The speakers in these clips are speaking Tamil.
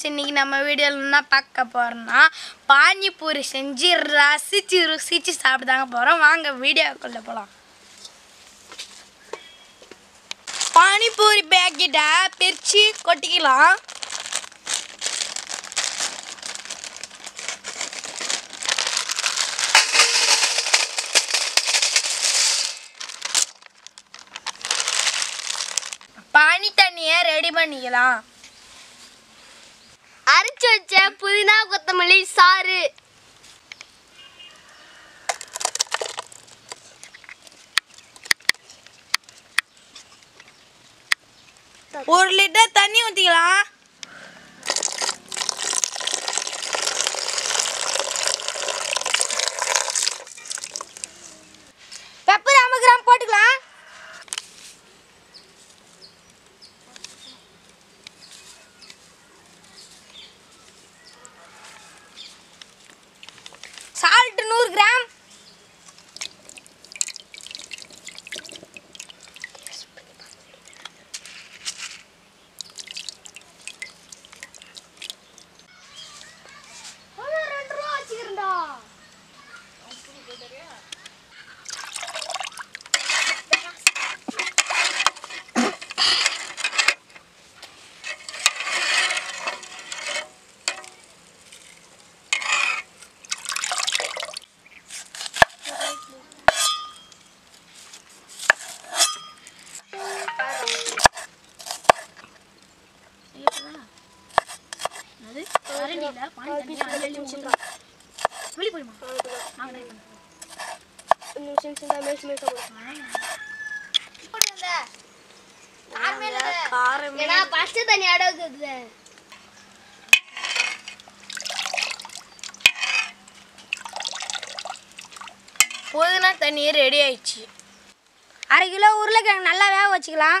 ஃப்ரெண்ட்ஸ் இன்னைக்கு நம்ம வீடியோவில் என்ன பார்க்க போகிறோம்னா பானிபூரி செஞ்சு ரசித்து ருசித்து சாப்பிட்டாங்க போகிறோம் வாங்க வீடியோக்குள்ளே போகலாம் பானிபூரி பேக்கெட்டை பிரித்து கொட்டிக்கலாம். பானி தண்ணியை ரெடி பண்ணிக்கலாம். அரைச்சு வச்ச புதினா கொத்தமல்லி சாறு. ஒரு லிட்டர் தண்ணி ஊற்றிக்கலாம் பச்சை தண்ணி அடவுது புதினா தண்ணி ரெடி ஆயிடுச்சு. அரை கிலோ உருளைக்கிழங்கு நல்லா வேக வச்சுக்கலாம்.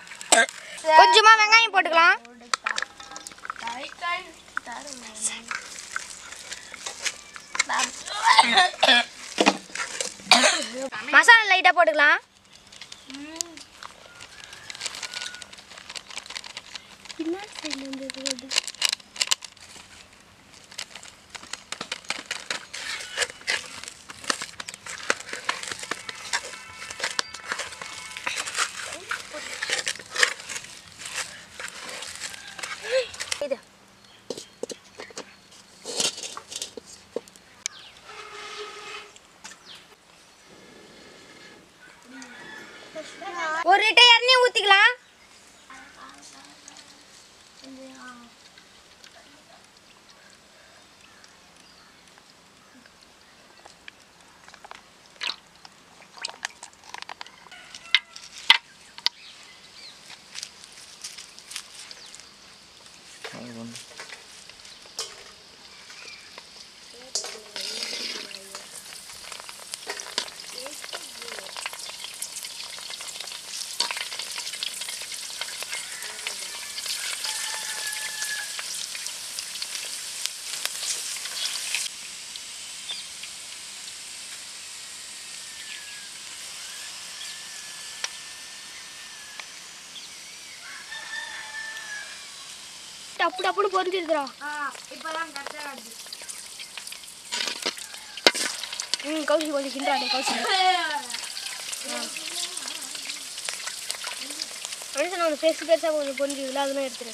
கொஞ்சமா வெங்காயம் போட்டுக்கலாம். மசாலா லைட்டாக போட்டுக்கலாம். என்ன சைடில் வந்து இது ஒரு லிட்டர் எண்ணெய் ஊற்றிக்கலாம் டப்பு டப்புன்னு பொறிஞ்சிருக்கிறோம் இப்போதான் கரெக்டாக ம் கௌசி கொஞ்சம் கிண்டாடு கௌசி மனுஷன் ஒன்று பெருசு பெருசாக கொஞ்சம் பொறிஞ்சிதுல அதெல்லாம் எடுத்துரு.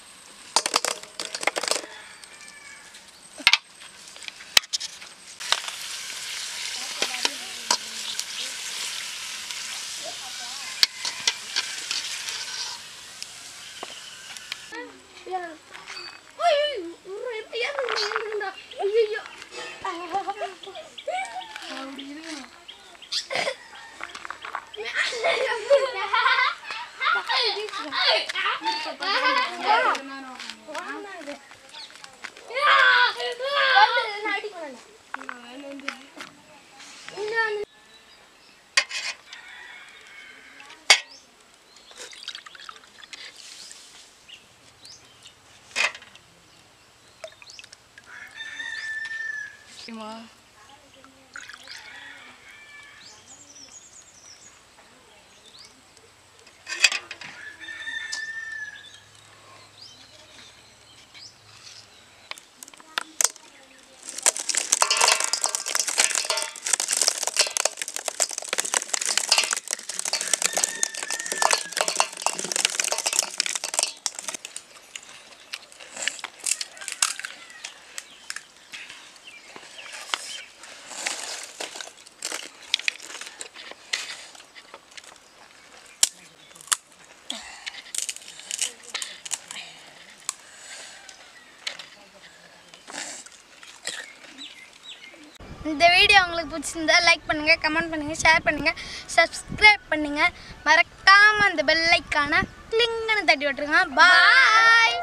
什么 இந்த வீடியோ உங்களுக்கு பிடிச்சிருந்தா லைக் பண்ணுங்கள் கமெண்ட் பண்ணுங்கள் ஷேர் பண்ணுங்கள் சப்ஸ்கிரைப் பண்ணுங்கள் மறக்காமல் அந்த பெல்லைக்கான கிளிங்கன்னு தட்டி விட்டுருங்க. பாய்